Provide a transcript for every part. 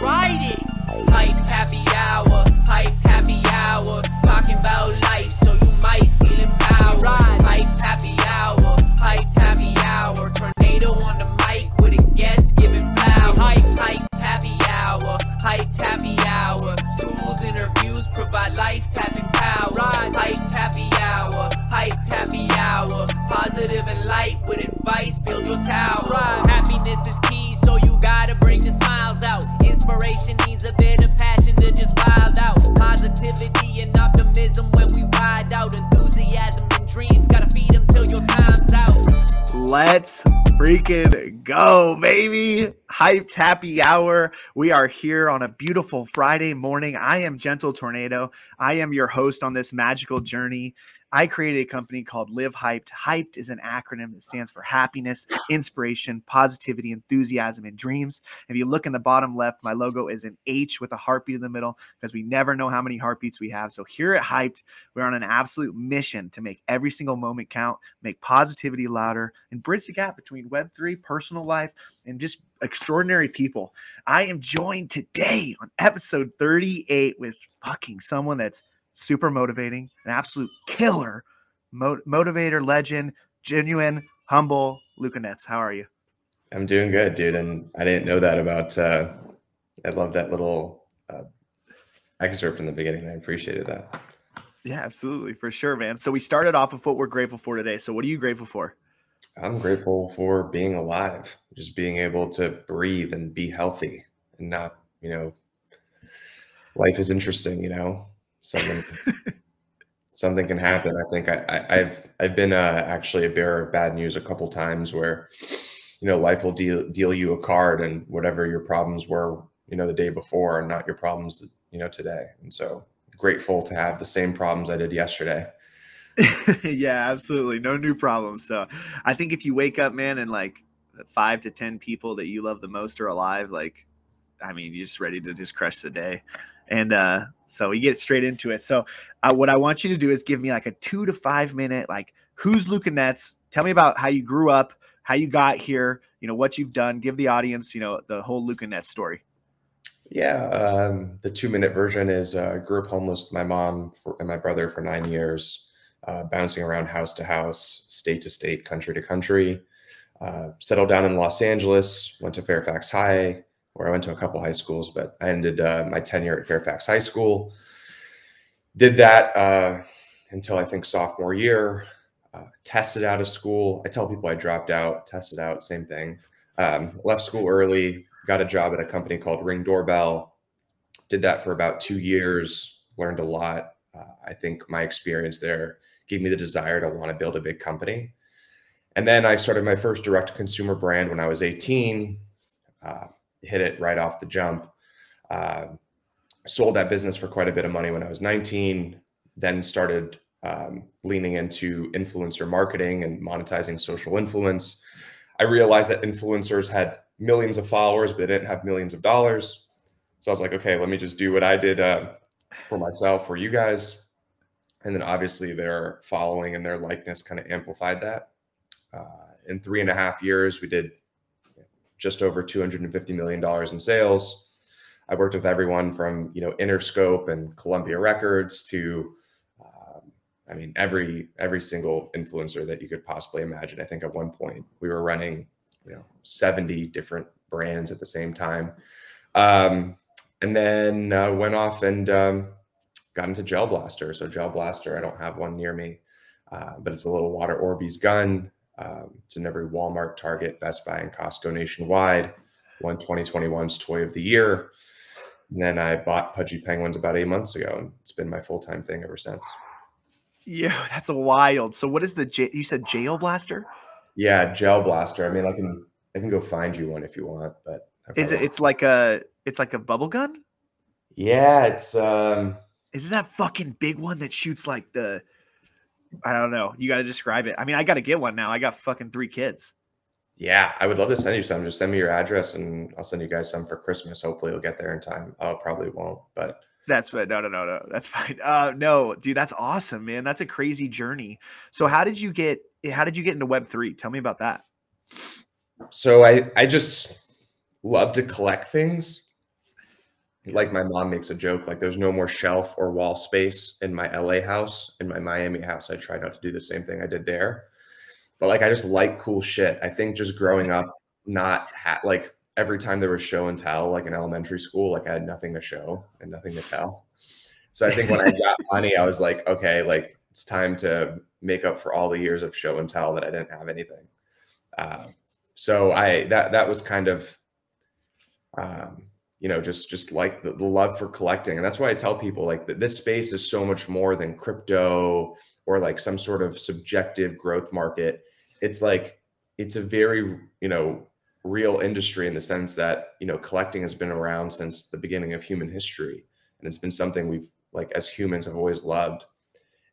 riding. Hype happy hour, hype happy hour. Talking about life, so you might feel empowered. Hype happy hour, hype happy hour. Tornado on the mic with a guest giving flowers. Hype, hype happy hour, hype happy hour. Tools, interviews provide life tapping power. Hype happy hour, hype happy hour. Positive and light with advice, build your tower. Happiness is Inspiration needs a bit of passion to just wild out. Positivity and optimism when we ride out. Enthusiasm and dreams, gotta feed them till your time's out. Let's freaking go, baby. HiPED happy hour. We are here on a beautiful Friday morning. I am Gentle Tornado. I am your host on this magical journey. I created a company called Live HiPED. HiPED is an acronym that stands for happiness, inspiration, positivity, enthusiasm, and dreams. If you look in the bottom left, my logo is an H with a heartbeat in the middle because we never know how many heartbeats we have. So here at HiPED, we're on an absolute mission to make every single moment count, make positivity louder, and bridge the gap between Web3, personal life, and just extraordinary people. I am joined today on episode 38 with fucking someone that's super motivating, an absolute killer, mo- motivator, legend, genuine, humble. Luca Netz, how are you? I'm doing good, dude. And I didn't know that about. Uh, I love that little uh, excerpt from the beginning. I appreciated that. Yeah, absolutely, for sure, man. So we started off with what we're grateful for today. So what are you grateful for? I'm grateful for being alive, just being able to breathe and be healthy, and not, you know, life is interesting. You know, something something can happen. I think I, I, have I've been uh, actually a bearer of bad news a couple times where you know life will deal deal you a card and whatever your problems were you know the day before and not your problems you know today. And so grateful to have the same problems I did yesterday. yeah, absolutely. No new problems. So I think if you wake up, man, and like five to ten people that you love the most are alive, like I mean, you're just ready to just crush the day. And uh, so we get straight into it. So uh, what I want you to do is give me like a two to five minute, like who's Luca Netz? Tell me about how you grew up, how you got here, you know, what you've done. Give the audience, you know, the whole Luca Netz story. Yeah, um, the two minute version is uh, grew up homeless with my mom for, and my brother for nine years, uh, bouncing around house to house, state to state, country to country. Uh, settled down in Los Angeles, went to Fairfax High, where I went to a couple high schools, but I ended uh, my tenure at Fairfax High School. Did that uh, until I think sophomore year. Uh, tested out of school. I tell people I dropped out, tested out, same thing. Um, left school early, got a job at a company called Ring Doorbell. Did that for about two years, learned a lot. Uh, I think my experience there gave me the desire to want to build a big company. And then I started my first direct consumer brand when I was 18. Uh, hit it right off the jump. Uh, sold that business for quite a bit of money when I was 19, then started um, leaning into influencer marketing and monetizing social influence. I realized that influencers had millions of followers, but they didn't have millions of dollars. So I was like, okay, let me just do what I did uh, for myself, for you guys. And then obviously their following and their likeness kind of amplified that. Uh, in three and a half years, we did just over $250 million in sales. I worked with everyone from, you know, Interscope and Columbia Records to, um, I mean, every, every single influencer that you could possibly imagine. I think at one point we were running, you know, 70 different brands at the same time. Um, and then uh, went off and um, got into Gel Blaster. So Gel Blaster, I don't have one near me, uh, but it's a little water Orbeez gun. Um, it's in every Walmart, Target, Best Buy, and Costco nationwide. Won 2021's Toy of the Year. And then I bought Pudgy Penguins about eight months ago, and it's been my full time thing ever since. Yeah, that's wild. So, what is the j- you said jail blaster? Yeah, gel blaster. I mean, I can I can go find you one if you want, but is it? It's like a it's like a bubble gun. Yeah, it's um. Is it that fucking big one that shoots like the I don't know. You got to describe it. I mean, I got to get one now. I got fucking three kids. Yeah, I would love to send you some. Just send me your address and I'll send you guys some for Christmas. Hopefully, you'll get there in time. I probably won't, but that's fine. No, no, no, no. That's fine. Uh, no, dude, that's awesome, man. That's a crazy journey. So, how did you get? How did you get into Web three? Tell me about that. So, I I just love to collect things, like my mom makes a joke, like there's no more shelf or wall space in my LA house. In my Miami house, I try not to do the same thing I did there. But like I just like cool shit. I think just growing up, not ha- like every time there was show and tell, like in elementary school, like I had nothing to show and nothing to tell. So I think when I got money, I was like, okay, like it's time to make up for all the years of show and tell that I didn't have anything. Uh, so I that that was kind of um, you know just just like the, the, love for collecting. And that's why i tell people like that this space is so much more than crypto or like some sort of subjective growth market. It's like it's a very you know real industry in the sense that you know collecting has been around since the beginning of human history. And it's been something we've like as humans have always loved.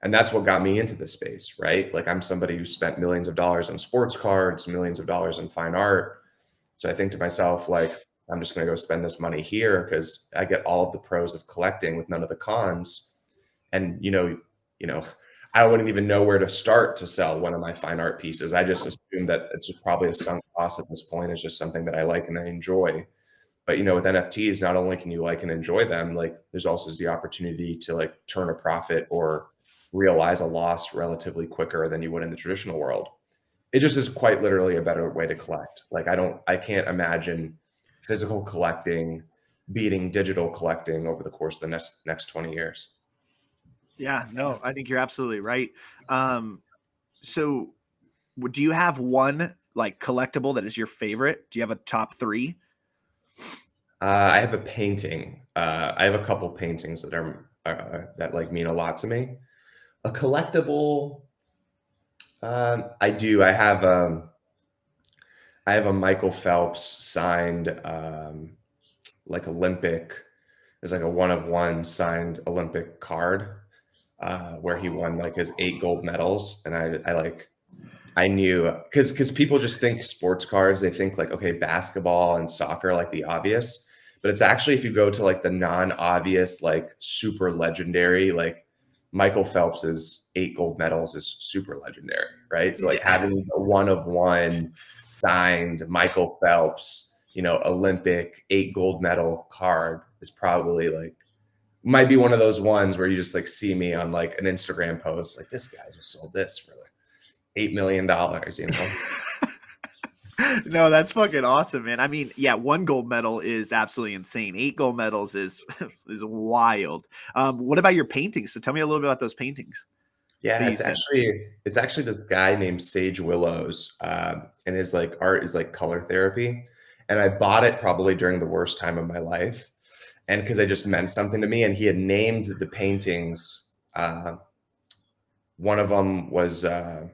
And that's what got me into the space right? Like i'm somebody who spent millions of dollars on sports cards millions of dollars on fine art. So i think to myself like I'm just going to go spend this money here because I get all of the pros of collecting with none of the cons. And you know, you know, I wouldn't even know where to start to sell one of my fine art pieces. I just assume that it's probably a sunk cost at this point. It's just something that I like and I enjoy. But you know, with NFTs, not only can you like and enjoy them, like there's also the opportunity to like turn a profit or realize a loss relatively quicker than you would in the traditional world. It just is quite literally a better way to collect. Like I don't, I can't imagine physical collecting beating digital collecting over the course of the next next 20 years. Yeah no i think you're absolutely right. Um so do you have one like collectible that is your favorite? Do you have a top three? Uh, i have a painting. Uh, i have a couple paintings that are uh, that like mean a lot to me. A collectible um, i do. I have um I have a Michael Phelps signed um, like Olympic. There's like a one of one signed Olympic card uh, where he won like his eight gold medals, and I I like I knew because because people just think sports cards. They think like okay, basketball and soccer like the obvious, but it's actually if you go to like the non-obvious like super legendary like Michael Phelps's eight gold medals is super legendary, right? So like yeah. having a one of one signed Michael Phelps, you know, Olympic eight gold medal card is probably like might be one of those ones where you just like see me on like an Instagram post, like this guy just sold this for like eight million dollars, you know. no, that's fucking awesome, man. I mean, yeah, one gold medal is absolutely insane. Eight gold medals is is wild. Um, what about your paintings? So tell me a little bit about those paintings. Yeah, it's actually it's actually this guy named Sage Willows, uh, and his like art is like color therapy. And I bought it probably during the worst time of my life, and because it just meant something to me. And he had named the paintings. Uh, one of them was uh,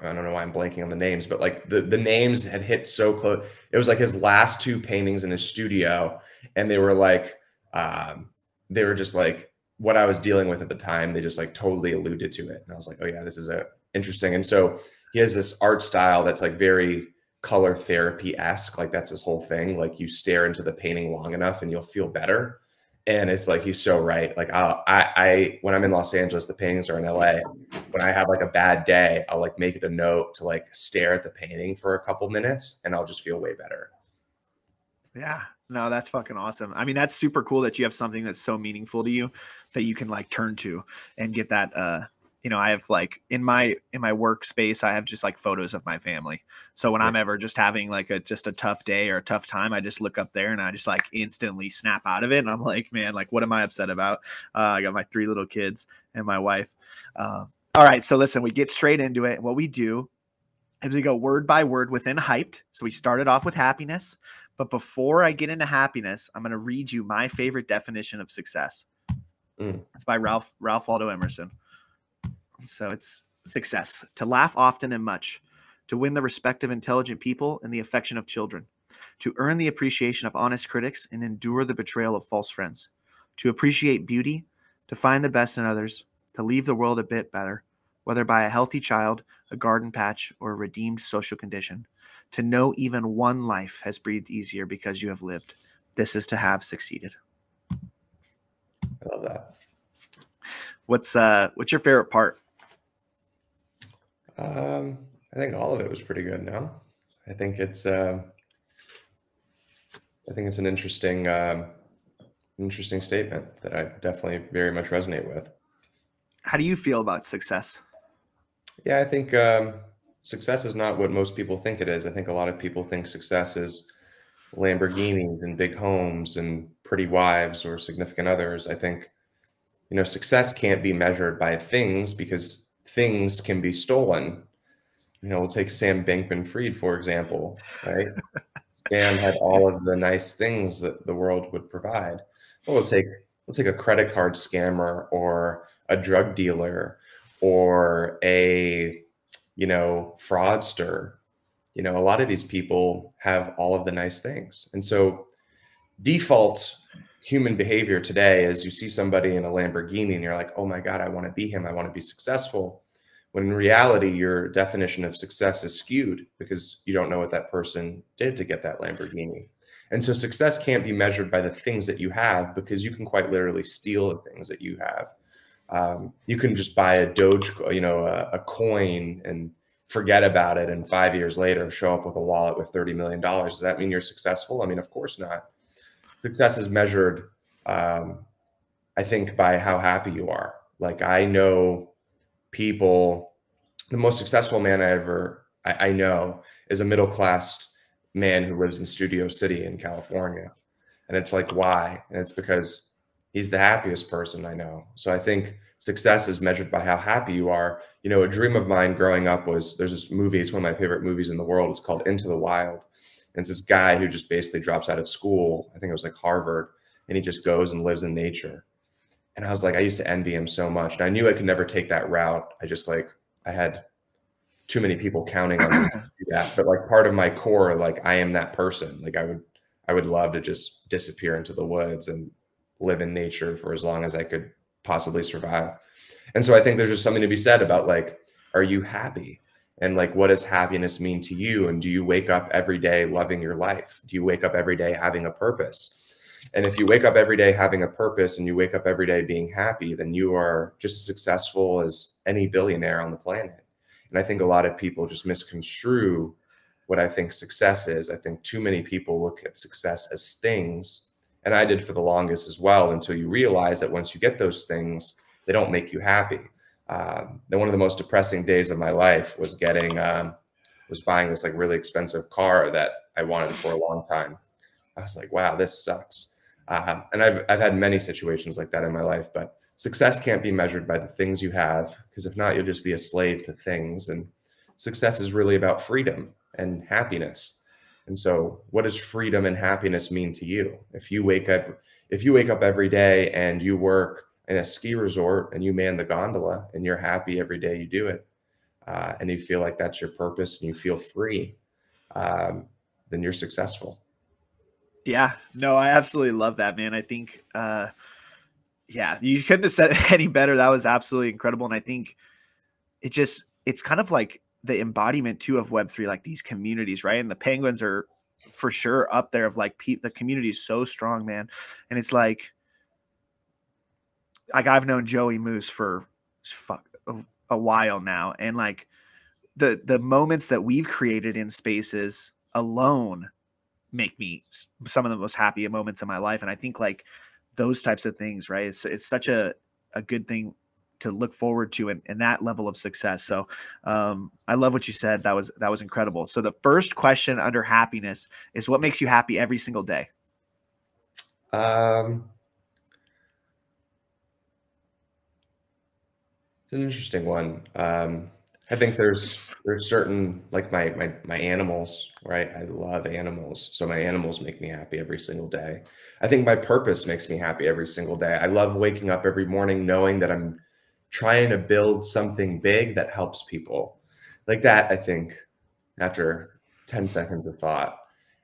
I don't know why I'm blanking on the names, but like the the names had hit so close. It was like his last two paintings in his studio, and they were like um, they were just like what I was dealing with at the time, they just like totally alluded to it. And I was like, oh yeah, this is a interesting. And so he has this art style that's like very color therapy esque. Like that's his whole thing. Like you stare into the painting long enough and you'll feel better. And it's like he's so right. Like I'll, I, I, when I'm in Los Angeles, the paintings are in LA. When I have like a bad day, I'll like make it a note to like stare at the painting for a couple minutes, and I'll just feel way better. Yeah, no, that's fucking awesome. I mean, that's super cool that you have something that's so meaningful to you that you can like turn to and get that uh you know, I have like in my in my workspace, I have just like photos of my family. So when I'm ever just having like a just a tough day or a tough time, I just look up there and I just like instantly snap out of it. And I'm like, man, like what am I upset about? Uh, I got my three little kids and my wife. Uh, all right, so listen, we get straight into it. What we do is we go word by word within HiPED. So we started off with happiness. But before I get into happiness, I'm going to read you my favorite definition of success. Mm. It's by Ralph Ralph Waldo Emerson. So it's success to laugh often and much, to win the respect of intelligent people and the affection of children, to earn the appreciation of honest critics and endure the betrayal of false friends, to appreciate beauty, to find the best in others, to leave the world a bit better, whether by a healthy child, a garden patch, or a redeemed social condition, to know even one life has breathed easier because you have lived. This is to have succeeded. I love that. What's uh what's your favorite part? Um, I think all of it was pretty good. Now, I think it's uh, I think it's an interesting, um, interesting statement that I definitely very much resonate with. How do you feel about success? Yeah, I think um, success is not what most people think it is. I think a lot of people think success is Lamborghinis and big homes and pretty wives or significant others. I think, you know, success can't be measured by things because things can be stolen. You know, we'll take Sam Bankman Fried, for example, right? Sam had all of the nice things that the world would provide. we'll take we'll take a credit card scammer or a drug dealer or a you know fraudster you know a lot of these people have all of the nice things and so default human behavior today is you see somebody in a lamborghini and you're like oh my god i want to be him. I want to be successful when in reality your definition of success is skewed because you don't know what that person did to get that lamborghini. And so success can't be measured by the things that you have because you can quite literally steal the things that you have. Um, you can just buy a doge you know a, a coin and forget about it and five years later show up with a wallet with $30 million does that mean you're successful? I mean of course not success is measured um, i think by how happy you are like i know people the most successful man i ever I, I know is a middle class man who lives in studio city in california and it's like why and it's because he's the happiest person I know. So I think success is measured by how happy you are. You know, a dream of mine growing up was there's this movie, it's one of my favorite movies in the world. It's called Into the Wild. And it's this guy who just basically drops out of school. I think it was like Harvard, and he just goes and lives in nature. And I was like, I used to envy him so much. And I knew I could never take that route. I just like, I had too many people counting on me to do that. But like part of my core, like I am that person. Like I would, I would love to just disappear into the woods and live in nature for as long as I could possibly survive. And so I think there's just something to be said about like, are you happy? And like, what does happiness mean to you? And do you wake up every day loving your life? Do you wake up every day having a purpose? And if you wake up every day having a purpose and you wake up every day being happy, then you are just as successful as any billionaire on the planet. And I think a lot of people just misconstrue what I think success is. I think too many people look at success as things and I did for the longest as well until you realize that once you get those things, they don't make you happy. Um, then one of the most depressing days of my life was getting um, was buying this like really expensive car that I wanted for a long time. I was like, wow, this sucks. Um, and I've I've had many situations like that in my life, but success can't be measured by the things you have because if not, you'll just be a slave to things. And success is really about freedom and happiness. And so, what does freedom and happiness mean to you? If you wake up, if you wake up every day and you work in a ski resort and you man the gondola and you're happy every day you do it, uh, and you feel like that's your purpose and you feel free, um, then you're successful. Yeah, no, I absolutely love that, man. I think, uh, yeah, you couldn't have said it any better. That was absolutely incredible, and I think it just it's kind of like the embodiment too of web3 like these communities right and the penguins are for sure up there of like pe- the community is so strong man and it's like like i've known joey moose for fuck a, a while now and like the the moments that we've created in spaces alone make me some of the most happy moments in my life and i think like those types of things right it's, it's such a a good thing to look forward to and, and that level of success. So um, I love what you said. That was that was incredible. So the first question under happiness is what makes you happy every single day? Um, it's an interesting one. Um, I think there's there's certain like my my my animals, right? I love animals. So my animals make me happy every single day. I think my purpose makes me happy every single day. I love waking up every morning knowing that I'm trying to build something big that helps people. Like that, I think, after 10 seconds of thought,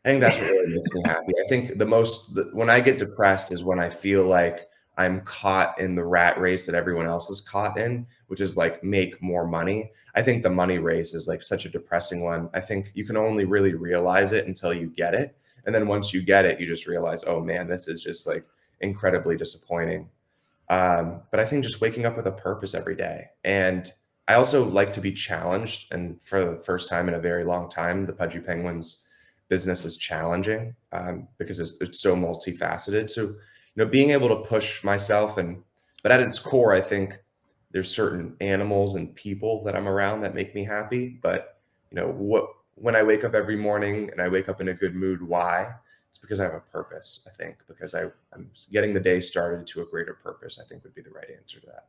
I think that's what really makes me happy. I think the most, when I get depressed is when I feel like I'm caught in the rat race that everyone else is caught in, which is like make more money. I think the money race is like such a depressing one. I think you can only really realize it until you get it. And then once you get it, you just realize, oh man, this is just like incredibly disappointing. Um, but I think just waking up with a purpose every day. And I also like to be challenged. And for the first time in a very long time, the Pudgy Penguins business is challenging um, because it's, it's so multifaceted. So, you know, being able to push myself and, but at its core, I think there's certain animals and people that I'm around that make me happy. But, you know, what, when I wake up every morning and I wake up in a good mood, why? It's because I have a purpose, I think, because I, I'm getting the day started to a greater purpose, I think would be the right answer to that.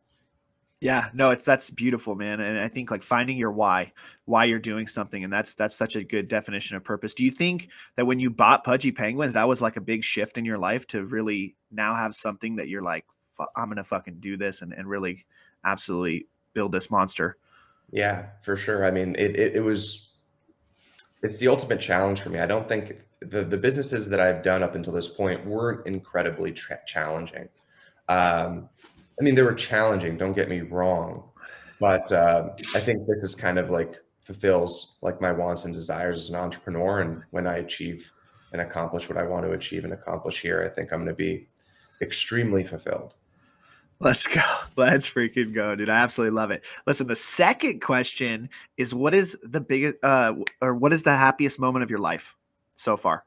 Yeah, no, it's that's beautiful, man. And I think like finding your why, why you're doing something, and that's that's such a good definition of purpose. Do you think that when you bought Pudgy Penguins, that was like a big shift in your life to really now have something that you're like, I'm gonna fucking do this and, and really absolutely build this monster? Yeah, for sure. I mean, it, it, it was it's the ultimate challenge for me. I don't think the the businesses that I've done up until this point weren't incredibly tra- challenging. Um, I mean, they were challenging. Don't get me wrong, but uh, I think this is kind of like fulfills like my wants and desires as an entrepreneur. And when I achieve and accomplish what I want to achieve and accomplish here, I think I'm going to be extremely fulfilled. Let's go. Let's freaking go, dude. I absolutely love it. Listen, the second question is what is the biggest uh or what is the happiest moment of your life so far?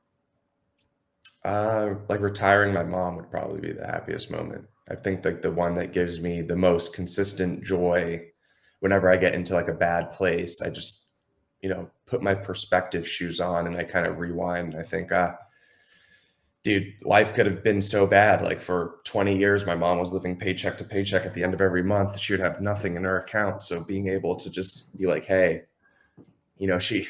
Uh like retiring my mom would probably be the happiest moment. I think like the one that gives me the most consistent joy whenever I get into like a bad place. I just, you know, put my perspective shoes on and I kind of rewind. I think, ah, dude, life could have been so bad. Like for 20 years, my mom was living paycheck to paycheck at the end of every month. She would have nothing in her account. So being able to just be like, hey, you know, she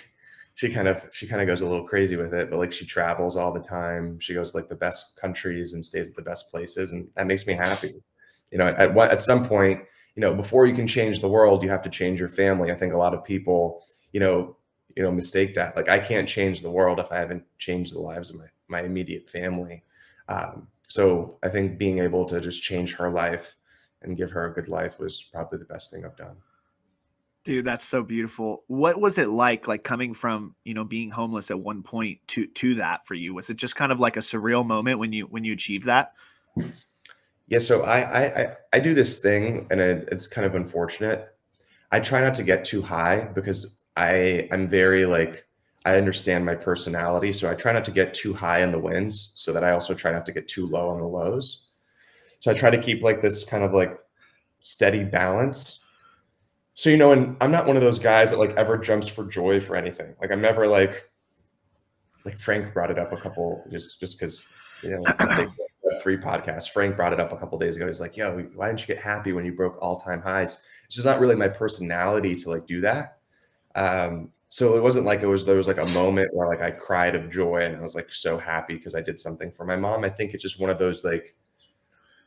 she kind of she kind of goes a little crazy with it but like she travels all the time. She goes like the best countries and stays at the best places and that makes me happy. You know at what at some point you know before you can change the world you have to change your family. I think a lot of people you know you know mistake that. Like i can't change the world if i haven't changed the lives of my my immediate family. Um, so i think being able to just change her life and give her a good life was probably the best thing i've done Dude, that's so beautiful. What was it like, like coming from you know being homeless at one point to to that for you? Was it just kind of like a surreal moment when you when you achieved that? Yeah, so I I I do this thing, and it, it's kind of unfortunate. I try not to get too high because I I'm very like I understand my personality, so I try not to get too high in the wins, so that I also try not to get too low on the lows. So I try to keep like this kind of like steady balance so you know, and I'm not one of those guys that like ever jumps for joy for anything. Like I'm never like like Frank brought it up a couple just just because you know free podcast. Frank brought it up a couple days ago. He's like, "Yo, why didn't you get happy when you broke all time highs?" It's just not really my personality to like do that. Um, so it wasn't like it was there was like a moment where like I cried of joy and I was like so happy because I did something for my mom. I think it's just one of those like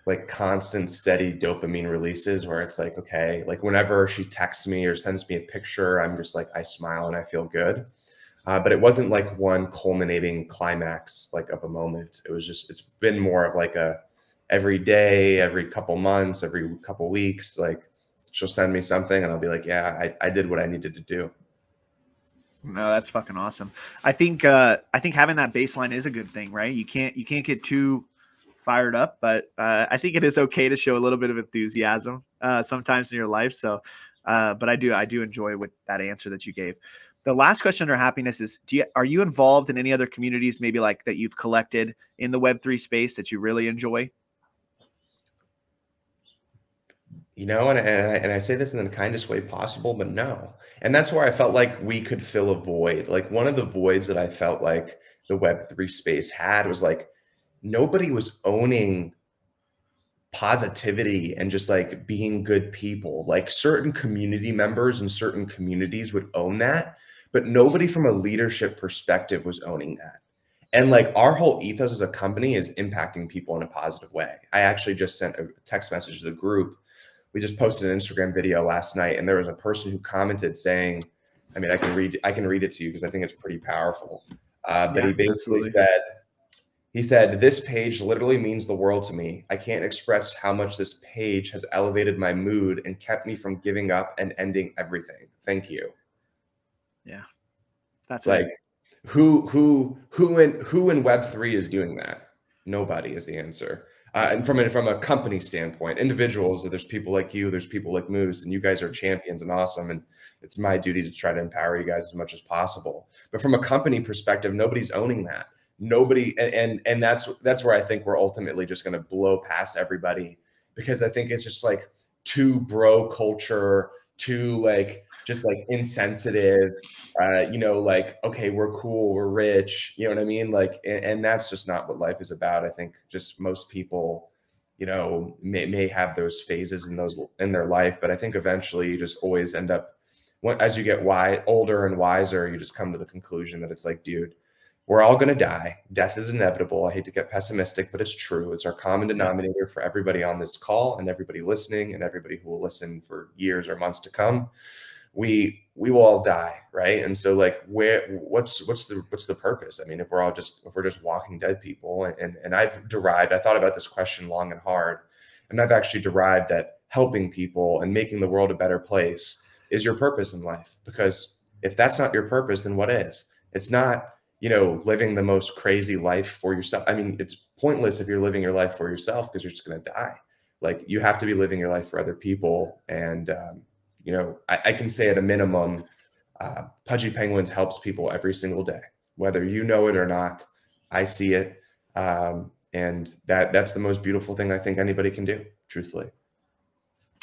like constant steady dopamine releases where it's like okay like whenever she texts me or sends me a picture i'm just like i smile and i feel good. Uh, but it wasn't like one culminating climax like of a moment. It was just it's been more of like a every day every couple months every couple weeks like she'll send me something and i'll be like yeah i, I did what i needed to do. No that's fucking awesome. I think uh i think having that baseline is a good thing right? You can't you can't get too fired up, but uh, I think it is okay to show a little bit of enthusiasm uh, sometimes in your life. So, uh, but I do I do enjoy with that answer that you gave. The last question under happiness is: Do you are you involved in any other communities, maybe like that you've collected in the Web three space that you really enjoy? You know, and, and, I, and I say this in the kindest way possible, but no. And that's where I felt like we could fill a void. Like one of the voids that I felt like the Web3 space had was like nobody was owning positivity and just like being good people. Like certain community members and certain communities would own that, but nobody from a leadership perspective was owning that. And like our whole ethos as a company is impacting people in a positive way. I actually just sent a text message to the group. We just posted an Instagram video last night and there was a person who commented saying, I mean, I can read I can read it to you because I think it's pretty powerful. Uh, but yeah, he basically absolutely. said, he said, This page literally means the world to me. I can't express how much this page has elevated my mood and kept me from giving up and ending everything. Thank you. Yeah. That's like it. who who who in who in web 3 is doing that? Nobody is the answer. uh, and from a, from a company standpoint, individuals, there's people like you, there's people like Moose, and you guys are champions and awesome. And it's my duty to try to empower you guys as much as possible. But from a company perspective, nobody's owning that. Nobody, and and, and that's that's where I think we're ultimately just going to blow past everybody because I think it's just like too bro culture, too like just like insensitive uh, you know like okay we're cool we're rich you know what i mean? Like and, and, that's just not what life is about. I think just most people you know may, may have those phases in those in their life but i think eventually you just always end up as you get why older and wiser you just come to the conclusion that it's like dude we're all going to die. Death is inevitable. I hate to get pessimistic, but it's true. It's our common denominator for everybody on this call and everybody listening and everybody who will listen for years or months to come we we will all die right and so like where what's what's the what's the purpose i mean if we're all just if we're just walking dead people and and, and i've derived i thought about this question long and hard and i've actually derived that helping people and making the world a better place is your purpose in life because if that's not your purpose then what is it's not you know living the most crazy life for yourself i mean it's pointless if you're living your life for yourself because you're just going to die like you have to be living your life for other people and um, you know, I, I can say at a minimum, uh, Pudgy Penguins helps people every single day, whether you know it or not. I see it, um, and that that's the most beautiful thing I think anybody can do. Truthfully.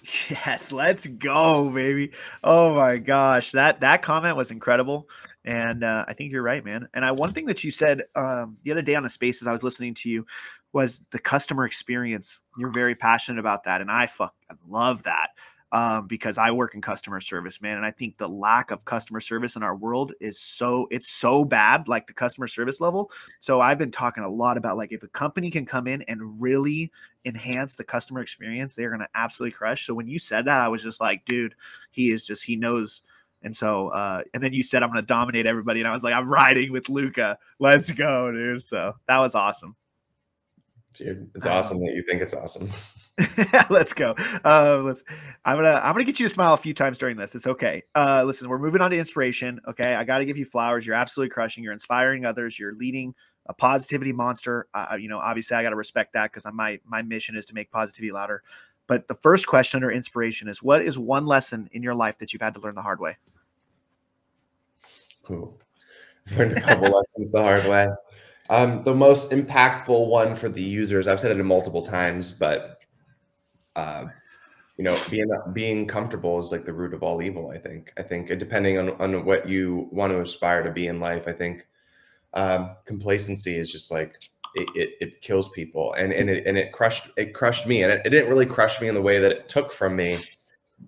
Yes, let's go, baby. Oh my gosh, that that comment was incredible, and uh, I think you're right, man. And I one thing that you said um, the other day on the Spaces I was listening to you was the customer experience. You're very passionate about that, and I fuck love that um, because I work in customer service, man. And I think the lack of customer service in our world is so it's so bad, like the customer service level. So I've been talking a lot about like if a company can come in and really enhance the customer experience, they're gonna absolutely crush. So when you said that, I was just like, dude, he is just he knows. And so, uh, and then you said I'm gonna dominate everybody, and I was like, I'm riding with Luca. Let's go, dude. So that was awesome. Dude, it's awesome that you think it's awesome. let's go. Uh, let's. I'm gonna. I'm gonna get you to smile a few times during this. It's okay. Uh, listen, we're moving on to inspiration. Okay, I got to give you flowers. You're absolutely crushing. You're inspiring others. You're leading a positivity monster. Uh, you know, obviously, I got to respect that because my my mission is to make positivity louder. But the first question under inspiration is: What is one lesson in your life that you've had to learn the hard way? Cool. Learned a couple lessons the hard way. Um, the most impactful one for the users, I've said it multiple times, but uh, you know, being being comfortable is like the root of all evil. I think. I think depending on on what you want to aspire to be in life, I think um, complacency is just like it, it, it, kills people, and and it and it crushed it crushed me, and it, it didn't really crush me in the way that it took from me.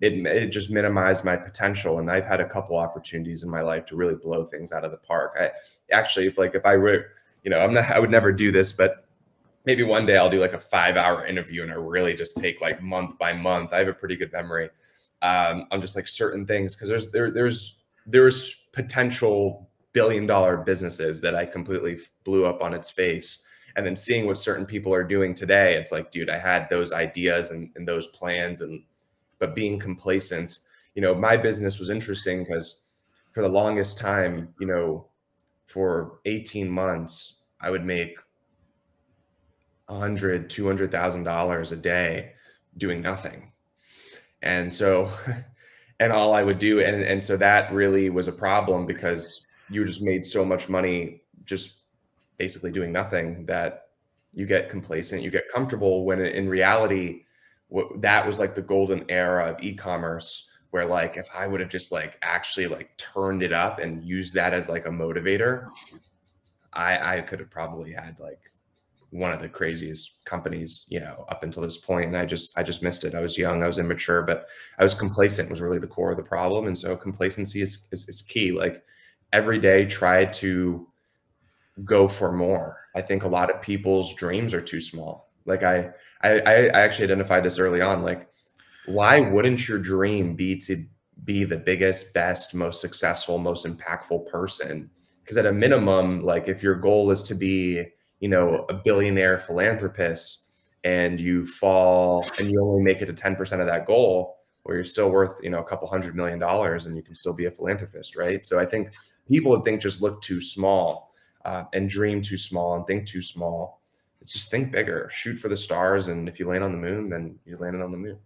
It, it just minimized my potential and i've had a couple opportunities in my life to really blow things out of the park i actually if like if i were you know i'm not i would never do this but maybe one day I'll do like a five hour interview and I really just take like month by month. I have a pretty good memory um, on just like certain things because there's there there's there's potential billion dollar businesses that I completely blew up on its face. And then seeing what certain people are doing today, it's like, dude, I had those ideas and, and those plans and but being complacent, you know, my business was interesting because for the longest time, you know, for 18 months, I would make hundred, two hundred thousand dollars a day doing nothing. And so, and all I would do, and and so that really was a problem because you just made so much money just basically doing nothing that you get complacent, you get comfortable when in reality, what that was like the golden era of e-commerce where like if I would have just like actually like turned it up and used that as like a motivator, I I could have probably had like one of the craziest companies, you know, up until this point. And I just, I just missed it. I was young, I was immature, but I was complacent was really the core of the problem. And so complacency is, is, is key. Like every day, try to go for more. I think a lot of people's dreams are too small. Like I, I, I actually identified this early on. Like, why wouldn't your dream be to be the biggest, best, most successful, most impactful person? Because at a minimum, like if your goal is to be you know, a billionaire philanthropist and you fall and you only make it to 10% of that goal, where you're still worth, you know, a couple hundred million dollars and you can still be a philanthropist, right? So I think people would think just look too small uh, and dream too small and think too small. it's just think bigger, shoot for the stars, and if you land on the moon, then you landed on the moon.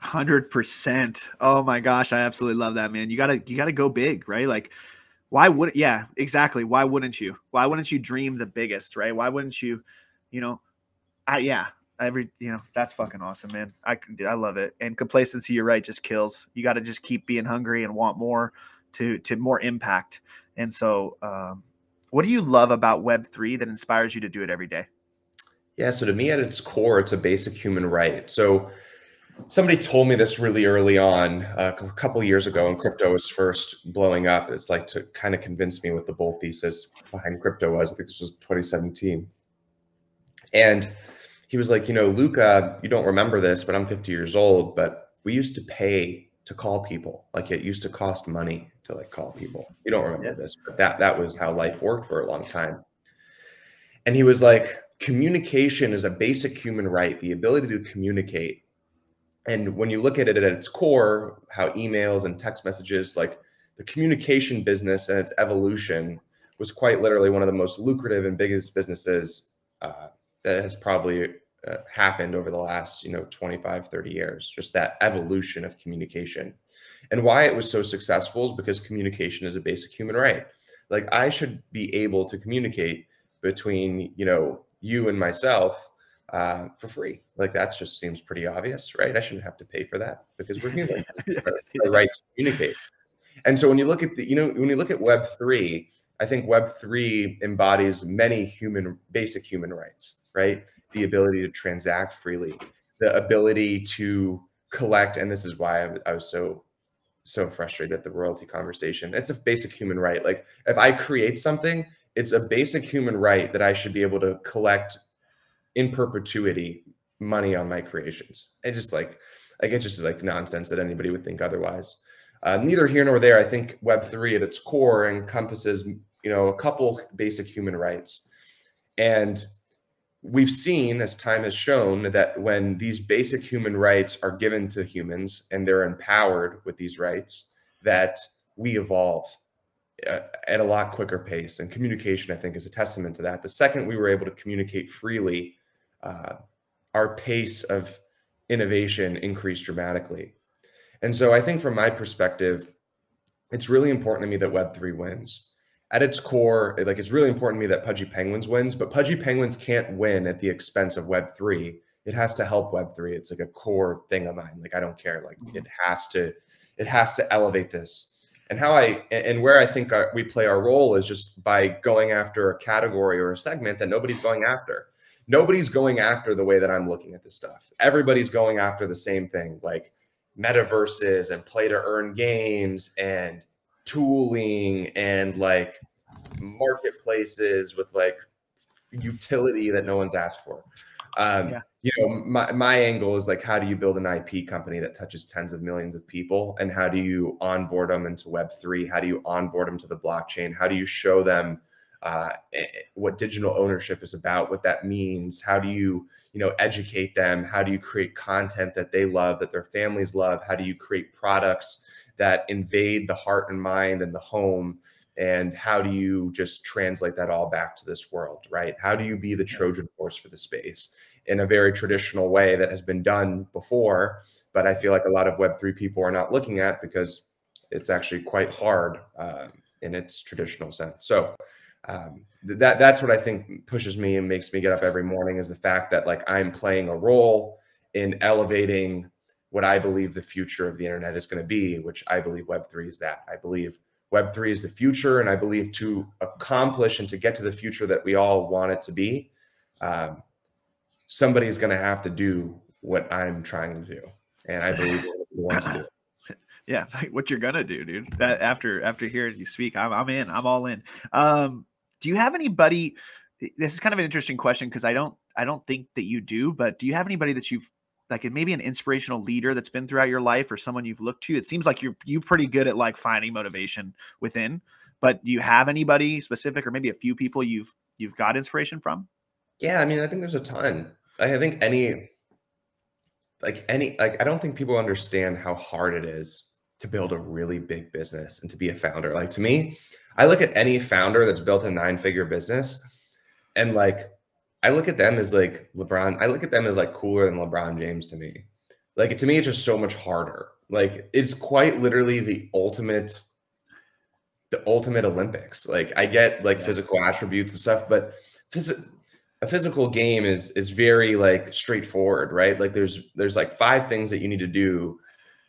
Hundred percent. Oh my gosh, I absolutely love that, man. You gotta you gotta go big, right? Like, why would yeah, exactly. Why wouldn't you? Why wouldn't you dream the biggest, right? Why wouldn't you, you know, I yeah, every you know that's fucking awesome man i i love it and complacency you're right just kills you got to just keep being hungry and want more to to more impact and so um, what do you love about web3 that inspires you to do it every day yeah so to me at its core it's a basic human right so somebody told me this really early on uh, a couple years ago when crypto was first blowing up it's like to kind of convince me what the bull thesis behind crypto was i think this was 2017 and he was like, you know, Luca, you don't remember this, but I'm 50 years old, but we used to pay to call people. Like it used to cost money to like call people. You don't remember this, but that that was how life worked for a long time. And he was like, communication is a basic human right, the ability to communicate. And when you look at it at its core, how emails and text messages, like the communication business and its evolution was quite literally one of the most lucrative and biggest businesses uh, that has probably uh, happened over the last you know 25 30 years just that evolution of communication. And why it was so successful is because communication is a basic human right. Like i should be able to communicate between you know you and myself uh, for free like that just seems pretty obvious right i shouldn't have to pay for that because we're human the right to communicate and so when you look at the you know when you look at web 3 i think web 3 embodies many human basic human rights right? The ability to transact freely, the ability to collect. And this is why I, I was so so frustrated at the royalty conversation. It's a basic human right. Like if I create something, it's a basic human right that I should be able to collect in perpetuity money on my creations. It just like like it just like nonsense that anybody would think otherwise. Uh, neither here nor there. I think Web three at its core encompasses you know a couple basic human rights, and we've seen as time has shown that when these basic human rights are given to humans and they're empowered with these rights that we evolve uh, at a lot quicker pace and communication i think is a testament to that the second we were able to communicate freely uh, our pace of innovation increased dramatically and so i think from my perspective it's really important to me that web3 wins at its core, like it's really important to me that Pudgy Penguins wins, but Pudgy Penguins can't win at the expense of Web3. It has to help Web3. It's like a core thing of mine. Like I don't care. Like it has to, it has to elevate this. And how I and where I think our, we play our role is just by going after a category or a segment that nobody's going after. Nobody's going after the way that I'm looking at this stuff. Everybody's going after the same thing, like metaverses and play to earn games and tooling and like marketplaces with like utility that no one's asked for. Um, yeah. You know, my, my angle is like, how do you build an IP company that touches tens of millions of people? And how do you onboard them into Web3? How do you onboard them to the blockchain? How do you show them uh, eh, what digital ownership is about, what that means? How do you, you know, educate them? How do you create content that they love, that their families love? How do you create products that invade the heart and mind and the home and how do you just translate that all back to this world right how do you be the trojan horse for the space in a very traditional way that has been done before but i feel like a lot of web3 people are not looking at because it's actually quite hard uh, in its traditional sense so um, that that's what i think pushes me and makes me get up every morning is the fact that like i'm playing a role in elevating what I believe the future of the internet is going to be, which I believe Web3 is that. I believe Web3 is the future. And I believe to accomplish and to get to the future that we all want it to be, um, somebody is going to have to do what I'm trying to do. And I believe we're to do it. Yeah, what you're gonna do, dude. That after after hearing you speak, I'm I'm in. I'm all in. Um, do you have anybody? This is kind of an interesting question because I don't I don't think that you do, but do you have anybody that you've like maybe an inspirational leader that's been throughout your life or someone you've looked to? It seems like you're you pretty good at like finding motivation within but do you have anybody specific or maybe a few people you've you've got inspiration from? Yeah i mean i think there's a ton. I think any like any like i don't think people understand how hard it is to build a really big business and to be a founder. Like to me i look at any founder that's built a nine figure business and like I look at them as like LeBron. I look at them as like cooler than LeBron James to me. Like to me, it's just so much harder. Like it's quite literally the ultimate, the ultimate Olympics. Like I get like yeah. physical attributes and stuff, but phys- a physical game is is very like straightforward, right? Like there's there's like five things that you need to do.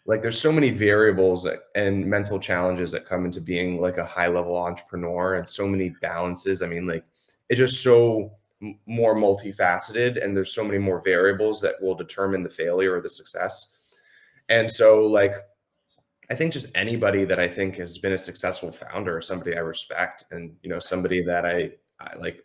Like there's so many variables and mental challenges that come into being like a high level entrepreneur, and so many balances. I mean, like it's just so more multifaceted and there's so many more variables that will determine the failure or the success and so like i think just anybody that i think has been a successful founder or somebody i respect and you know somebody that i, I like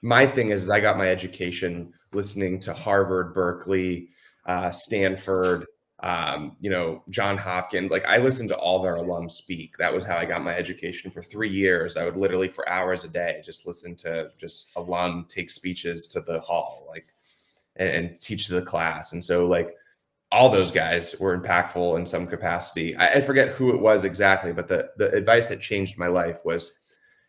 my thing is i got my education listening to harvard berkeley uh, stanford um, you know, John Hopkins. Like I listened to all their alums speak. That was how I got my education for three years. I would literally for hours a day just listen to just alum take speeches to the hall, like and, and teach the class. And so like all those guys were impactful in some capacity. I, I forget who it was exactly, but the the advice that changed my life was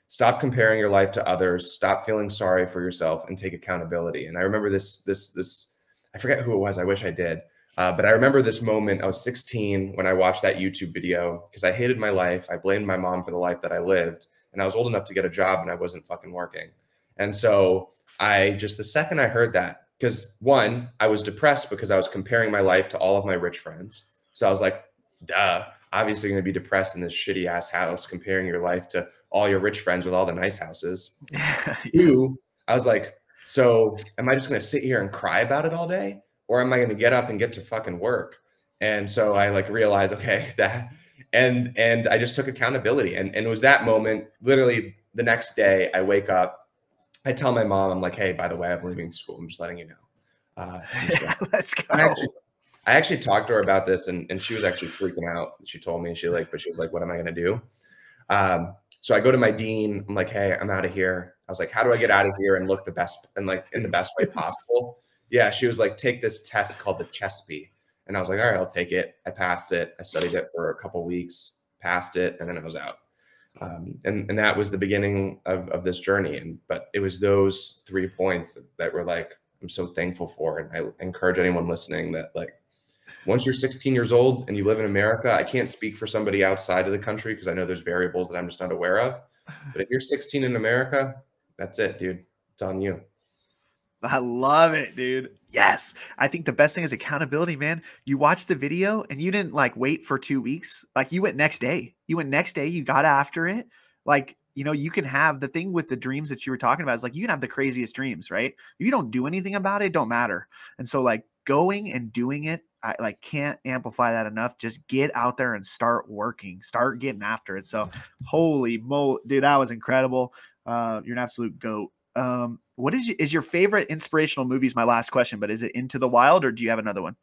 stop comparing your life to others, stop feeling sorry for yourself, and take accountability. And I remember this this this I forget who it was. I wish I did uh, but I remember this moment. I was 16 when I watched that YouTube video because I hated my life. I blamed my mom for the life that I lived. And I was old enough to get a job and I wasn't fucking working. And so I just, the second I heard that, because one, I was depressed because I was comparing my life to all of my rich friends. So I was like, duh, obviously going to be depressed in this shitty ass house, comparing your life to all your rich friends with all the nice houses. Two, I was like, so am I just going to sit here and cry about it all day? Or am I going to get up and get to fucking work? And so I like realized, okay, that, and, and I just took accountability. And, and it was that moment, literally the next day I wake up, I tell my mom, I'm like, Hey, by the way, I'm leaving school. I'm just letting you know. Uh, Let's go. I actually, I actually, talked to her about this and, and she was actually freaking out. She told me, she like, but she was like, what am I going to do? Um, so I go to my dean. I'm like, Hey, I'm out of here. I was like, how do I get out of here and look the best and like in the best way possible? Yeah, she was like, take this test called the CHSPE. And I was like, all right, I'll take it. I passed it. I studied it for a couple weeks, passed it, and then I was out. Um, and, and that was the beginning of, of this journey. And but it was those three points that, that were like, I'm so thankful for. And I encourage anyone listening that like once you're 16 years old and you live in America, I can't speak for somebody outside of the country because I know there's variables that I'm just not aware of. But if you're 16 in America, that's it, dude. It's on you. I love it, dude. Yes. I think the best thing is accountability, man. You watched the video and you didn't like wait for two weeks. Like you went next day. You went next day. You got after it. Like, you know, you can have the thing with the dreams that you were talking about is like you can have the craziest dreams, right? If you don't do anything about it, it don't matter. And so, like, going and doing it, I like can't amplify that enough. Just get out there and start working, start getting after it. So, holy mo, dude, that was incredible. Uh, you're an absolute goat. Um, what is is your favorite inspirational movie? Is my last question, but is it Into the Wild or do you have another one?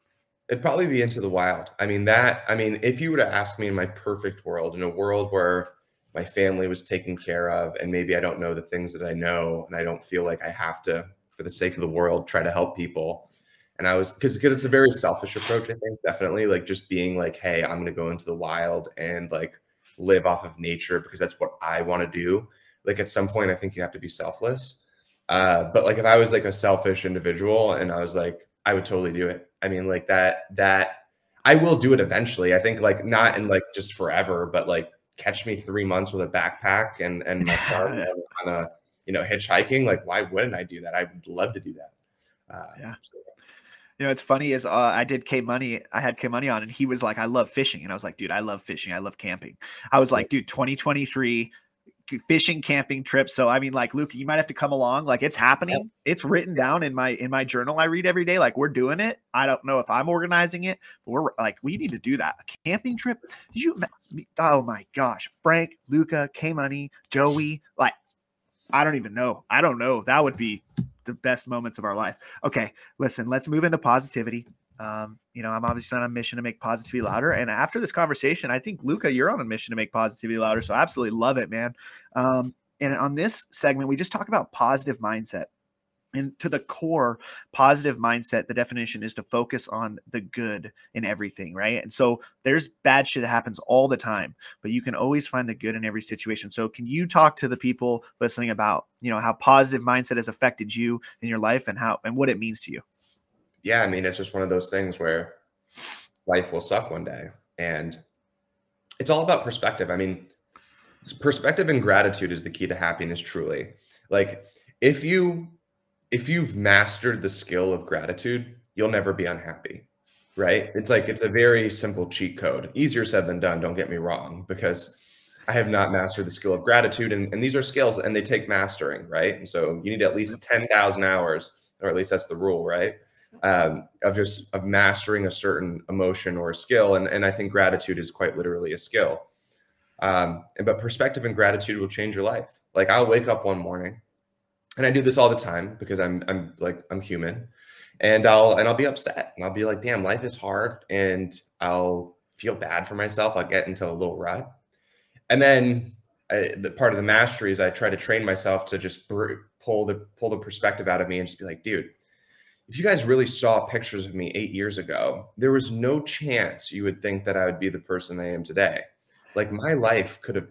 It'd probably be Into the Wild. I mean that. I mean, if you were to ask me in my perfect world, in a world where my family was taken care of, and maybe I don't know the things that I know, and I don't feel like I have to, for the sake of the world, try to help people. And I was because because it's a very selfish approach. I think definitely like just being like, hey, I'm going to go into the wild and like live off of nature because that's what I want to do. Like at some point, I think you have to be selfless uh, but like if I was like a selfish individual and I was like, I would totally do it. I mean, like that, that I will do it eventually. I think like not in like just forever, but like catch me three months with a backpack and, and my farm and kind of, you know, hitchhiking. Like, why wouldn't I do that? I would love to do that. Uh, yeah. So. You know, it's funny is uh, I did K Money. I had K Money on, and he was like, "I love fishing," and I was like, "Dude, I love fishing. I love camping." I was like, "Dude, 2023, fishing camping trip so i mean like luke you might have to come along. Like it's happening. Yep. it's written down in my in my journal i read every day. Like we're doing it. I don't know if i'm organizing it but we're like we need to do that. A camping trip? Did you oh my gosh. Frank luca k money joey like i don't even know. I don't know. That would be the best moments of our life. Okay listen let's move into positivity um, you know, I'm obviously on a mission to make positivity louder. And after this conversation, I think Luca, you're on a mission to make positivity louder. So I absolutely love it, man. Um, and on this segment, we just talk about positive mindset. And to the core, positive mindset, the definition is to focus on the good in everything, right? And so there's bad shit that happens all the time, but you can always find the good in every situation. So can you talk to the people listening about, you know, how positive mindset has affected you in your life and how and what it means to you? Yeah, I mean, it's just one of those things where life will suck one day. And it's all about perspective. I mean, perspective and gratitude is the key to happiness truly. Like if you if you've mastered the skill of gratitude, you'll never be unhappy. Right? It's like it's a very simple cheat code. Easier said than done, don't get me wrong, because I have not mastered the skill of gratitude. And, and these are skills and they take mastering, right? And so you need at least 10,000 hours, or at least that's the rule, right? Um, of just of mastering a certain emotion or skill. And, and I think gratitude is quite literally a skill. Um, and, but perspective and gratitude will change your life. Like I'll wake up one morning and I do this all the time because I'm I'm like I'm human, and I'll and I'll be upset and I'll be like, damn, life is hard, and I'll feel bad for myself. I'll get into a little rut, and then I, the part of the mastery is I try to train myself to just pull the pull the perspective out of me and just be like, dude, if you guys really saw pictures of me eight years ago, there was no chance you would think that I would be the person I am today. Like my life could have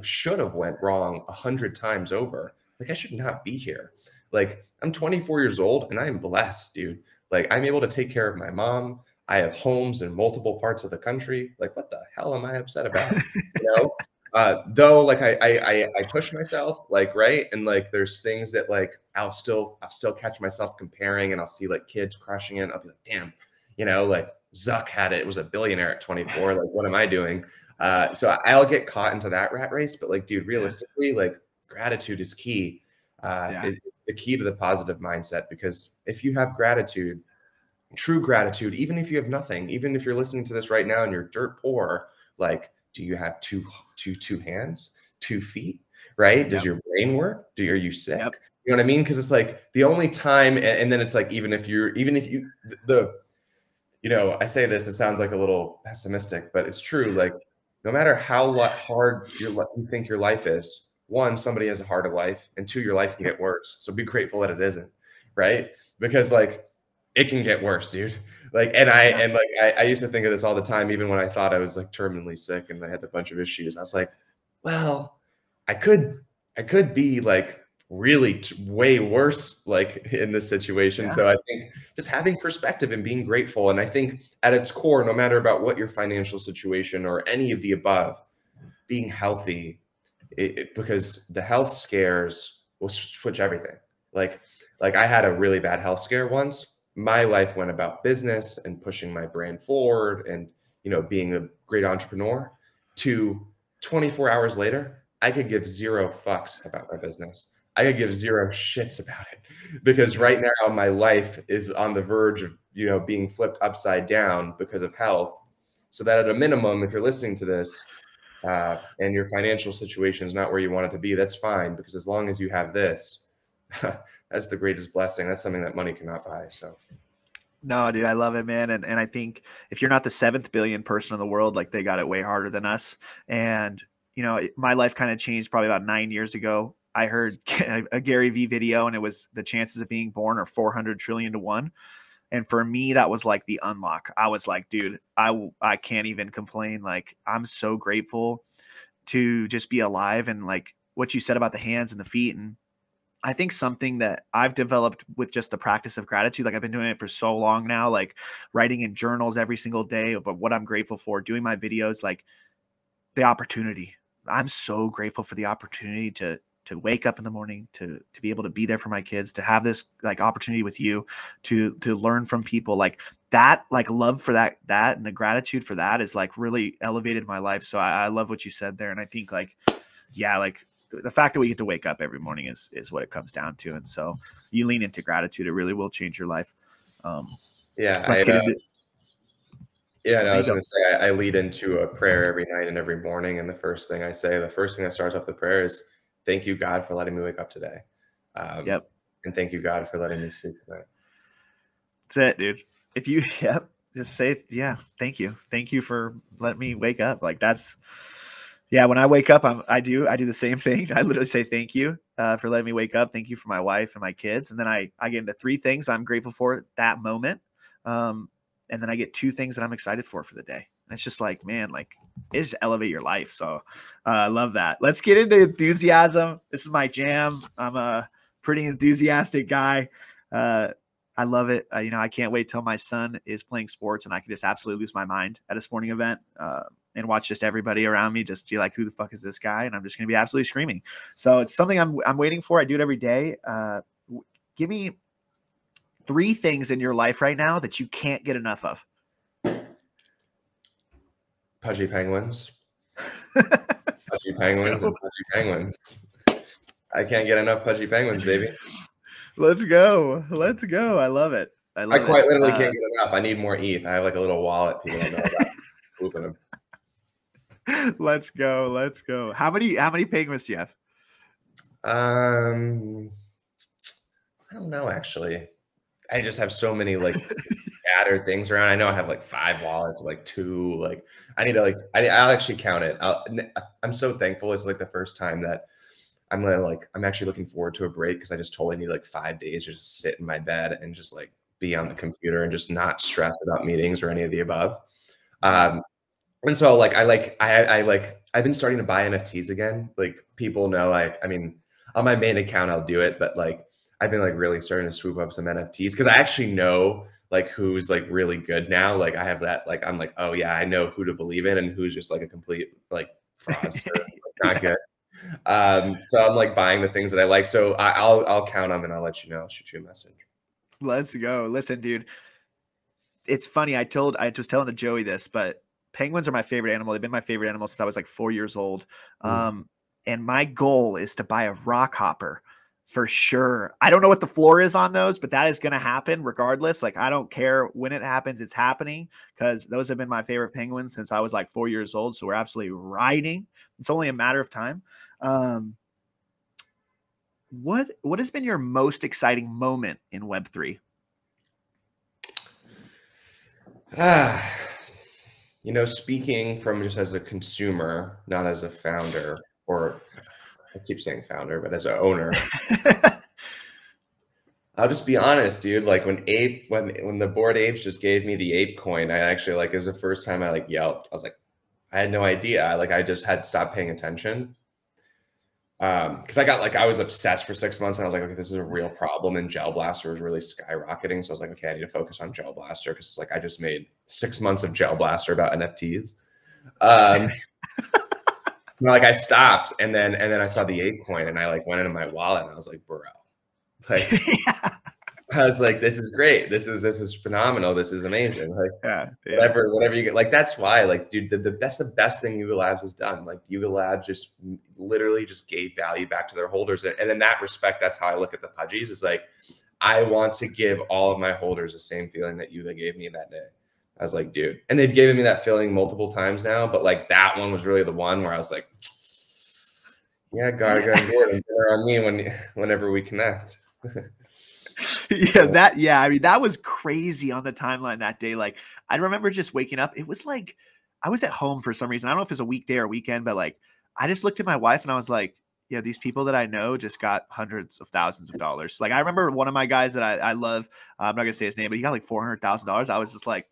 should have went wrong a hundred times over like I should not be here. Like I'm 24 years old and I am blessed, dude. Like I'm able to take care of my mom. I have homes in multiple parts of the country. Like what the hell am I upset about? you know? Uh, though like I, I I push myself like right and like there's things that like I'll still I'll still catch myself comparing and I'll see like kids crushing it. I'll be like, damn, you know, like Zuck had it, it was a billionaire at 24. Like, what am I doing? Uh, so I'll get caught into that rat race. But like, dude, realistically, like gratitude is key. Uh, yeah. It's the key to the positive mindset because if you have gratitude, true gratitude, even if you have nothing, even if you're listening to this right now and you're dirt poor, like, do you have two, two, two hands, two feet? Right? Does yep. your brain work? Do are you sick? Yep. You know what I mean? Because it's like the only time, and then it's like even if you're, even if you the, you know, I say this, it sounds like a little pessimistic, but it's true. Like no matter how hard your you think your life is, one, somebody has a harder life, and two, your life can get worse. So be grateful that it isn't, right? Because like it can get worse, dude. Like, and I and like I, I used to think of this all the time, even when I thought I was like terminally sick and I had a bunch of issues. I was like, well, I could I could be like really t- way worse like in this situation yeah. so i think just having perspective and being grateful and i think at its core no matter about what your financial situation or any of the above being healthy it, it, because the health scares will switch everything. Like, like I had a really bad health scare once. My life went about business and pushing my brand forward, and you know, being a great entrepreneur. To 24 hours later, I could give zero fucks about my business. I could give zero shits about it because right now my life is on the verge of you know being flipped upside down because of health. So that at a minimum, if you're listening to this, uh, and your financial situation is not where you want it to be, that's fine because as long as you have this, that's the greatest blessing. That's something that money cannot buy. So. No, dude, I love it, man. And and I think if you're not the seventh billion person in the world, like they got it way harder than us. And you know, my life kind of changed probably about nine years ago. I heard a Gary Vee video, and it was the chances of being born are 400 trillion to one. And for me, that was like the unlock. I was like, dude, I I can't even complain. Like, I'm so grateful to just be alive and like what you said about the hands and the feet. And I think something that I've developed with just the practice of gratitude, like I've been doing it for so long now, like writing in journals every single day about what I'm grateful for, doing my videos, like the opportunity. I'm so grateful for the opportunity to to wake up in the morning to to be able to be there for my kids to have this like opportunity with you to to learn from people like that like love for that that and the gratitude for that is like really elevated my life so I, I love what you said there and i think like yeah like the fact that we get to wake up every morning is is what it comes down to and so you lean into gratitude it really will change your life um yeah let's I, get uh, yeah, no, I was going to say I, I lead into a prayer every night and every morning, and the first thing I say, the first thing that starts off the prayer is, thank you, God, for letting me wake up today. Um, yep. And thank you, God, for letting me sleep tonight. That's it, dude. If you, yep, just say, yeah, thank you. Thank you for letting me wake up. Like that's, yeah, when I wake up, I'm, I do, I do the same thing. I literally say thank you. uh, for letting me wake up. Thank you for my wife and my kids. And then I, I get into three things I'm grateful for at that moment. Um, and then I get two things that I'm excited for for the day. And it's just like, man, like it just elevate your life. So uh, I love that. Let's get into enthusiasm. This is my jam. I'm a pretty enthusiastic guy. Uh, I love it. Uh, you know, I can't wait till my son is playing sports and I can just absolutely lose my mind at a sporting event uh, and watch just everybody around me just be like, "Who the fuck is this guy?" And I'm just going to be absolutely screaming. So it's something I'm I'm waiting for. I do it every day. Uh, give me three things in your life right now that you can't get enough of. Pudgy penguins. pudgy penguins and pudgy penguins. I can't get enough pudgy penguins, baby. Let's go. Let's go. I love it. I, love I quite it. literally Uh, can't get enough. I need more ETH. I have like a little wallet. People don't know about. Let's go. Let's go. How many how many penguins do you have? Um, I don't know actually. I just have so many like scattered things around. I know I have like five wallets, like two. Like I need to like I, I'll actually count it. I'll, I'm so thankful. It's like the first time that I'm gonna like I'm actually looking forward to a break because I just totally need like five days to just sit in my bed and just like be on the computer and just not stress about meetings or any of the above. Um, and so like I like I I like I've been starting to buy NFTs again. Like people know I I mean on my main account I'll do it, but like I've been like really starting to swoop up some NFTs because I actually know like who's like really good now. Like I have that like I'm like oh yeah I know who to believe in and who's just like a complete like fraudster, like, not good. Um, so I'm like buying the things that I like. So I, I'll I'll count them and I'll let you know. I'll shoot you a message. Let's go. Listen, dude. It's funny. I told I was telling to Joey this, but penguins are my favorite animal. They've been my favorite animal since I was like four years old. Mm. Um, and my goal is to buy a rock hopper for sure. I don't know what the floor is on those, but that is going to happen regardless. Like, I don't care when it happens, it's happening because those have been my favorite penguins since I was like four years old. So we're absolutely riding. It's only a matter of time. Um, what what has been your most exciting moment in Web three? Ah, you know, speaking from just as a consumer, not as a founder, or I keep saying founder, but as an owner, I'll just be honest, dude. Like when ape, when when the Bored Apes just gave me the ApeCoin, I actually like it was the first time I like yelped. I was like, I had no idea. Like I just had stopped paying attention. Um, because I got like I was obsessed for six months, and I was like, okay, this is a real problem, and Gel Blaster was really skyrocketing. So I was like, okay, I need to focus on Gel Blaster because it's like I just made six months of Gel Blaster about NFTs. Um, so, like I stopped, and then and then I saw the ApeCoin, and I like went into my wallet, and I was like, bro, like I was like, this is great. This is this is phenomenal. This is amazing. Like yeah, yeah. whatever, whatever you get. Like that's why, like, dude, the, the that's the best thing Yuga Labs has done. Like Yuga Labs just literally just gave value back to their holders. And, and in that respect, that's how I look at the pudgies. Is like, I want to give all of my holders the same feeling that Yuga gave me that day. I was like, dude, and they've given me that feeling multiple times now, but like that one was really the one where I was like, yeah, Garga and Gordon, on me when whenever we connect. yeah, that yeah, I mean that was crazy on the timeline that day. Like I remember just waking up. It was like I was at home for some reason. I don't know if it's a weekday or weekend, but like I just looked at my wife and I was like, yeah, these people that I know just got hundreds of thousands of dollars. Like I remember one of my guys that I, I love, I'm not gonna say his name, but he got like four hundred thousand dollars. I was just like,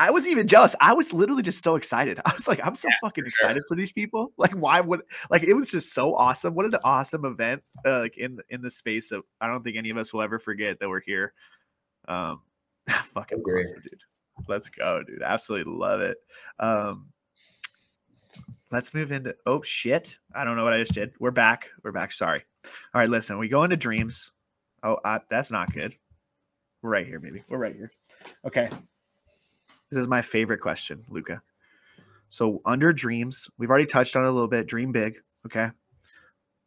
I was even jealous. I was literally just so excited. I was like, I'm so fucking excited for these people. Like, why would like it was just so awesome. What an awesome event. Uh, like in in the space of I don't think any of us will ever forget that we're here. Um fucking awesome, dude. Let's go, dude. Absolutely love it. Um let's move into oh shit. I don't know what I just did. We're back. We're back. Sorry. All right, listen, we go into dreams. Oh, uh, that's not good. We're right here, maybe. We're right here. Okay. This is my favorite question, Luca. So, under dreams, we've already touched on it a little bit. Dream big, okay?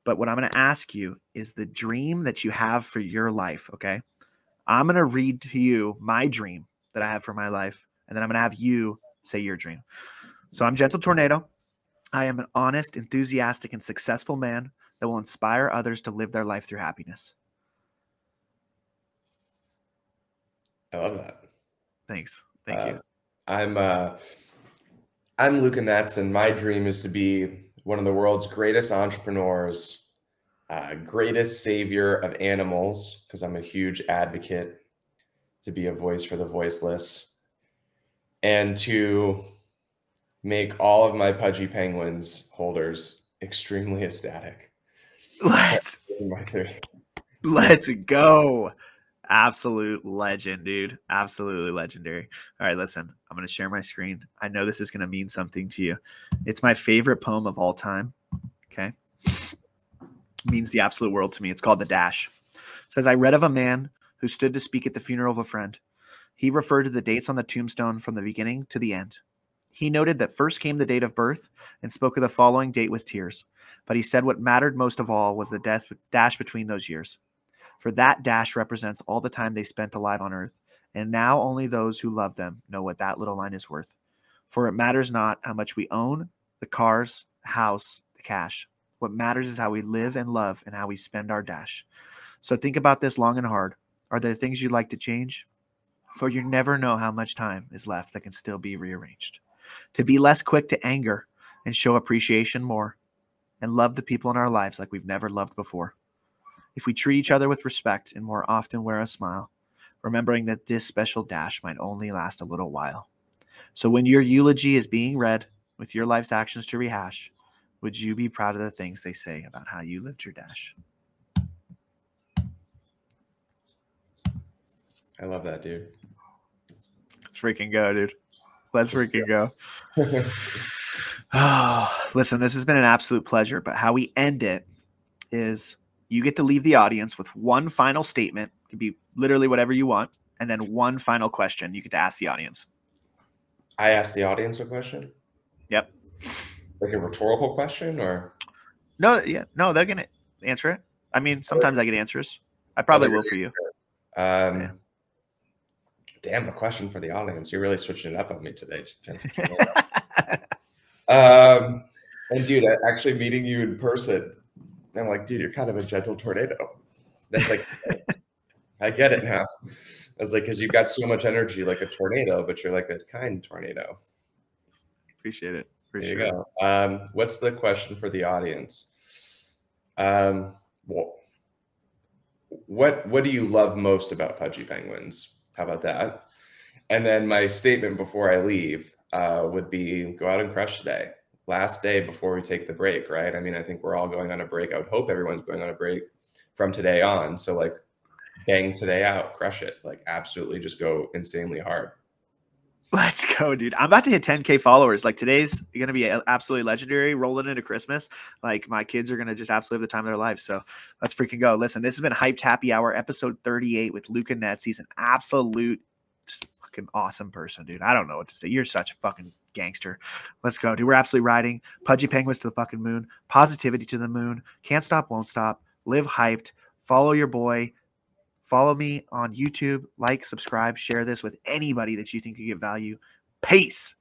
But what I'm going to ask you is the dream that you have for your life, okay? I'm going to read to you my dream that I have for my life, and then I'm going to have you say your dream. So, I'm Gentle Tornado. I am an honest, enthusiastic, and successful man that will inspire others to live their life through happiness. I love that. Thanks. Thank Uh, you. I'm uh, I'm Luca Netz, and my dream is to be one of the world's greatest entrepreneurs uh, greatest savior of animals, because I'm a huge advocate to be a voice for the voiceless, and to make all of my pudgy penguins holders extremely ecstatic. Let's let's go. Absolute legend, dude. Absolutely legendary. All right, listen, I'm going to share my screen. I know this is going to mean something to you. It's my favorite poem of all time. Okay. means the absolute world to me. It's called The Dash. It says, I read of a man who stood to speak at the funeral of a friend. He referred to the dates on the tombstone from the beginning to the end. He noted that first came the date of birth and spoke of the following date with tears. But he said what mattered most of all was the death dash between those years. For that dash represents all the time they spent alive on earth, and now only those who love them know what that little line is worth. For it matters not how much we own, the cars, the house, the cash. What matters is how we live and love and how we spend our dash. So think about this long and hard. Are there things you'd like to change? For you never know how much time is left that can still be rearranged. To be less quick to anger and show appreciation more, and love the people in our lives like we've never loved before. If we treat each other with respect and more often wear a smile, remembering that this special dash might only last a little while. So when your eulogy is being read with your life's actions to rehash, would you be proud of the things they say about how you lived your dash? I love that, dude. Let's freaking go, dude. Let's freaking go. Oh, listen, this has been an absolute pleasure, but how we end it is you get to leave the audience with one final statement. It could be literally whatever you want, and then one final question you get to ask the audience. I ask the audience a question, Yep. like a rhetorical question, or No, yeah, no, they're gonna answer it. I mean, sometimes I get answers. I probably will for you. um, Yeah. damn, a question for the audience. You're really switching it up on me today, um, and dude, actually meeting you in person, I'm like, dude, you're kind of a gentle tornado. That's like, I get it now. I was like, because you've got so much energy like a tornado, but you're like a kind tornado. Appreciate it. There Appreciate you it. go. Um, what's the question for the audience? Um, well, what what do you love most about Pudgy Penguins? How about that? And then my statement before I leave uh, would be go out and crush today. Last day before we take the break, right? I mean, I think we're all going on a break. I would hope everyone's going on a break from today on. So like bang today out, crush it. Like absolutely just go insanely hard. Let's go, dude. I'm about to hit 10k followers. Like today's going to be absolutely legendary. Rolling into Christmas, like my kids are going to just absolutely have the time of their lives. So let's freaking go. Listen, this has been HiPED Happy Hour, episode 38 with Luca Netz. He's an absolute, just fucking awesome person, dude. I don't know what to say. You're such a fucking gangster. Let's go, dude. We're absolutely riding Pudgy Penguins to the fucking moon. Positivity to the moon. Can't stop, won't stop. Live HiPED. Follow your boy. Follow me on YouTube. Like, subscribe, share this with anybody that you think could get value. Peace.